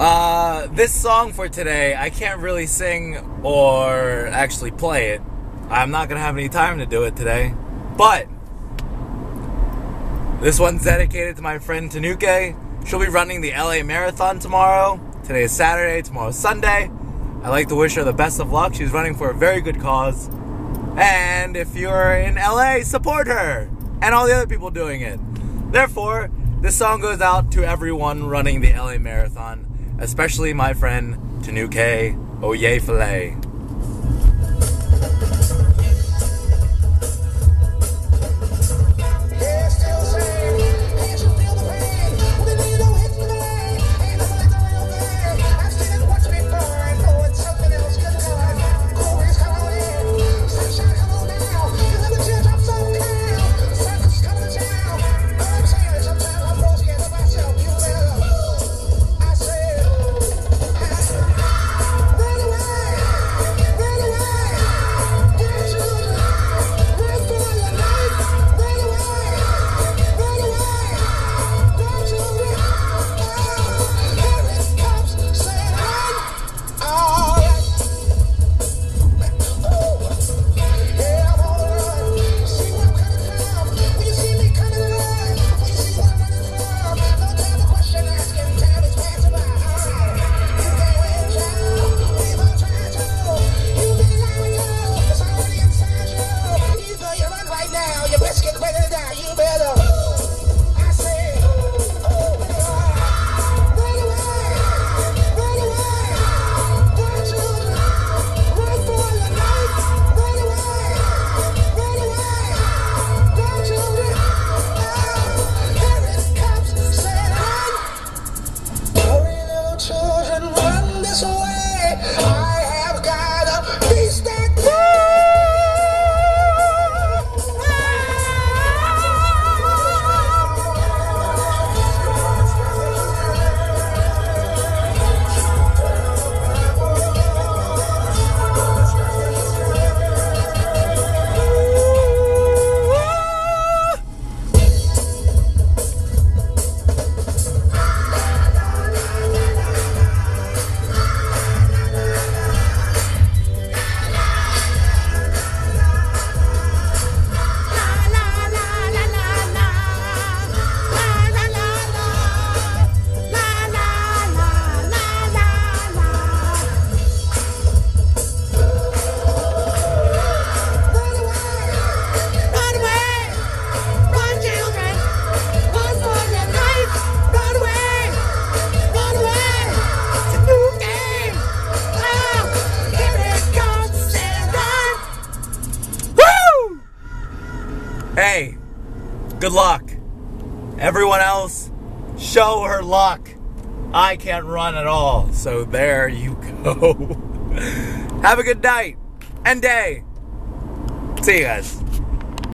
Uh, this song for today, I can't really sing or actually play it. I'm not gonna have any time to do it today. But this one's dedicated to my friend Tinuke. She'll be running the LA Marathon tomorrow. Today is Saturday, tomorrow's Sunday. I'd like to wish her the best of luck. She's running for a very good cause. And if you're in LA, support her and all the other people doing it. Therefore, this song goes out to everyone running the LA Marathon especially my friend Tinuke Oyefule. Hey, good luck. Everyone else, show her luck. I can't run at all, so there you go. Have a good night and day. See you guys.